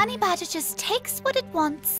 honey badger just takes what it wants.